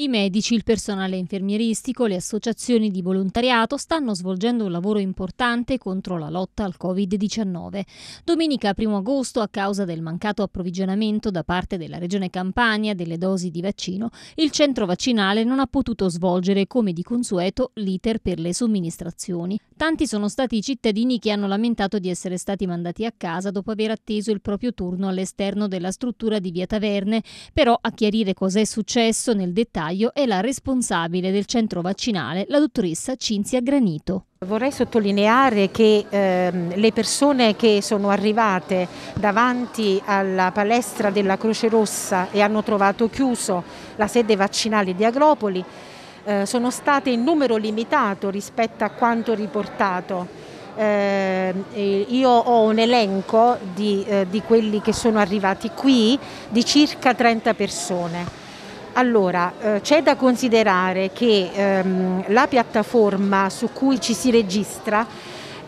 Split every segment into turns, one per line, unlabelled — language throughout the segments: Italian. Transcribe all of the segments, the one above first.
I medici, il personale infermieristico, le associazioni di volontariato stanno svolgendo un lavoro importante contro la lotta al Covid-19. Domenica 1 agosto, a causa del mancato approvvigionamento da parte della Regione Campania delle dosi di vaccino, il centro vaccinale non ha potuto svolgere come di consueto l'iter per le somministrazioni. Tanti sono stati i cittadini che hanno lamentato di essere stati mandati a casa dopo aver atteso il proprio turno all'esterno della struttura di Via Taverne, però a chiarire cosa è successo nel dettaglio febbraio è la responsabile del centro vaccinale, la dottoressa Cinzia Granito.
Vorrei sottolineare che ehm, le persone che sono arrivate davanti alla palestra della Croce Rossa e hanno trovato chiuso la sede vaccinale di Agropoli eh, sono state in numero limitato rispetto a quanto riportato. Eh, io ho un elenco di, eh, di quelli che sono arrivati qui di circa 30 persone. Allora, eh, c'è da considerare che ehm, la piattaforma su cui ci si registra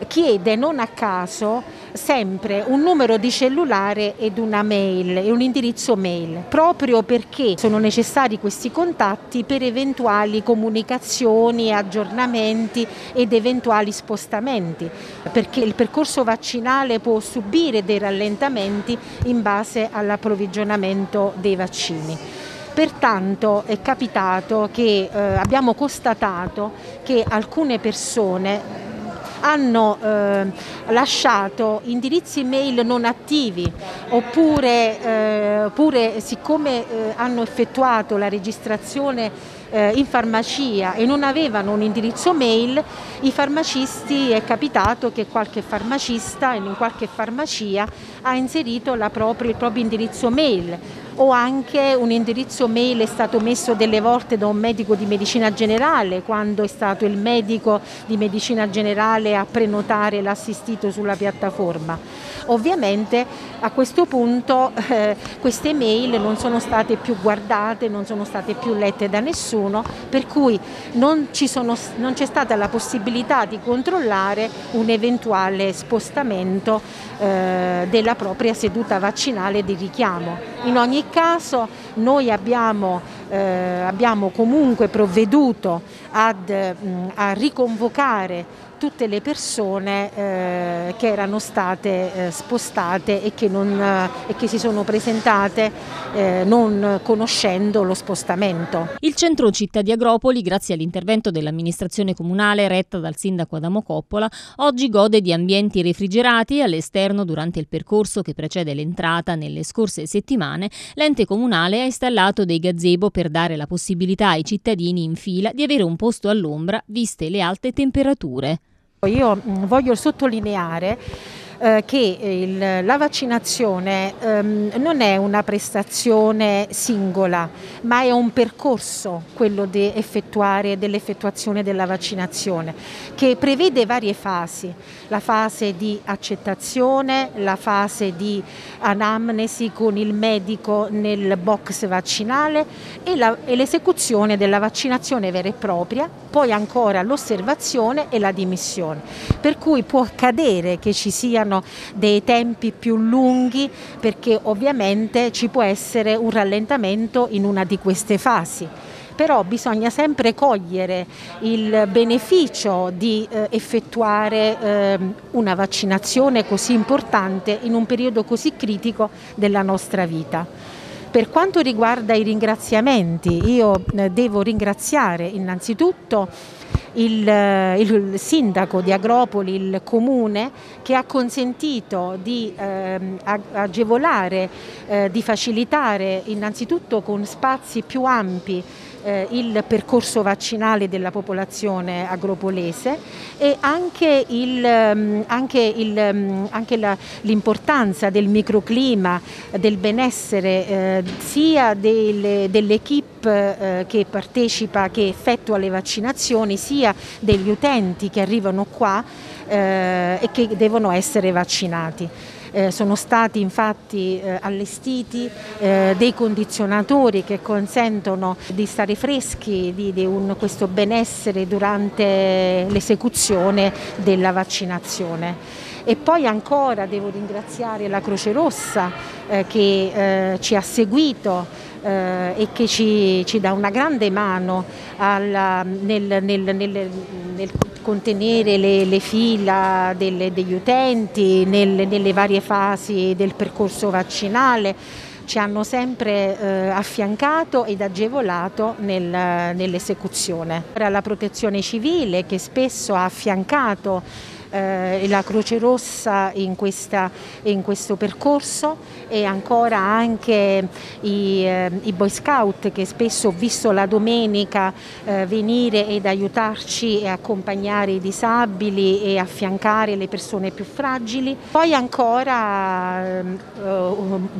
chiede non a caso sempre un numero di cellulare ed una mail e un indirizzo mail, proprio perché sono necessari questi contatti per eventuali comunicazioni, aggiornamenti ed eventuali spostamenti, perché il percorso vaccinale può subire dei rallentamenti in base all'approvvigionamento dei vaccini. Pertanto è capitato che eh, abbiamo constatato che alcune persone hanno eh, lasciato indirizzi mail non attivi oppure, eh, siccome eh, hanno effettuato la registrazione eh, in farmacia e non avevano un indirizzo mail, i farmacisti è capitato che qualche farmacista in qualche farmacia ha inserito propria, il proprio indirizzo mail o anche un indirizzo mail è stato messo delle volte da un medico di medicina generale quando è stato il medico di medicina generale a prenotare l'assistito sulla piattaforma. Ovviamente a questo punto eh, queste mail non sono state più guardate, non sono state più lette da nessuno, per cui non, non c'è stata la possibilità di controllare un eventuale spostamento eh, della propria seduta vaccinale di richiamo. In ogni caso noi abbiamo, eh, abbiamo comunque provveduto ad, mh, a riconvocare tutte le persone eh, che erano state eh, spostate e che, non, eh, e che, si sono presentate eh, non conoscendo lo spostamento.
Il centro città di Agropoli, grazie all'intervento dell'amministrazione comunale retta dal sindaco Adamo Coppola, oggi gode di ambienti refrigerati all'esterno durante il percorso che precede l'entrata nelle scorse settimane. L'ente comunale ha installato dei gazebo per dare la possibilità ai cittadini in fila di avere un posto all'ombra viste le alte temperature.
Io mm, voglio sottolineare eh, che il, la vaccinazione ehm, non è una prestazione singola, ma è un percorso quello di effettuare, dell'effettuazione della vaccinazione, che prevede varie fasi, la fase di accettazione, la fase di anamnesi con il medico nel box vaccinale e l'esecuzione della vaccinazione vera e propria, poi ancora l'osservazione e la dimissione. Per cui può accadere che ci siano dei tempi più lunghi perché ovviamente ci può essere un rallentamento in una di queste fasi però bisogna sempre cogliere il beneficio di eh, effettuare eh, una vaccinazione così importante in un periodo così critico della nostra vita. Per quanto riguarda i ringraziamenti, io eh, devo ringraziare innanzitutto il, eh, il, sindaco di Agropoli, il comune, che ha consentito di eh, agevolare, eh, di facilitare innanzitutto con spazi più ampi eh, il percorso vaccinale della popolazione agropolese e anche, mm, mm, l'importanza del microclima, del benessere eh, sia delle, dell'equipe eh, che partecipa, che effettua le vaccinazioni, sia degli utenti che arrivano qua eh, e che devono essere vaccinati. Eh, sono stati infatti eh, allestiti eh, dei condizionatori che consentono di stare freschi di, di un, questo benessere durante l'esecuzione della vaccinazione. E poi ancora devo ringraziare la Croce Rossa eh, che eh, ci ha seguito eh, e che ci, ci, dà una grande mano alla, nel, nel, nel, nel, contenere le, le fila delle, degli utenti nelle, nelle varie fasi del percorso vaccinale ci hanno sempre eh, affiancato ed agevolato nel, nell'esecuzione. La protezione civile che spesso ha affiancato eh, la Croce Rossa in, questa, in, questo percorso e ancora anche i, eh, i, Boy Scout che spesso ho visto la domenica eh, venire ed aiutarci e accompagnare i disabili e affiancare le persone più fragili. Poi ancora, eh,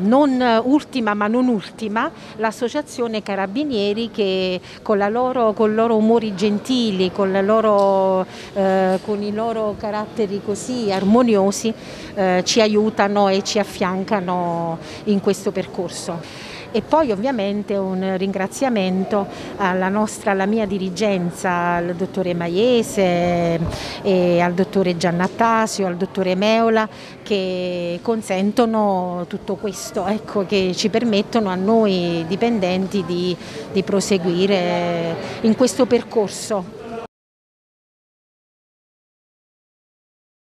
non ultima ma non ultima, l'associazione Carabinieri che con, loro, con i loro umori gentili, con, loro, eh, con i loro caratteri caratteri così armoniosi eh, ci aiutano e ci affiancano in questo percorso. E poi ovviamente un ringraziamento alla, nostra, alla mia dirigenza, al dottore Maiese, al dottore Giannattasio, al dottore Meola che consentono tutto questo, ecco, che ci permettono a noi dipendenti di, di proseguire in questo percorso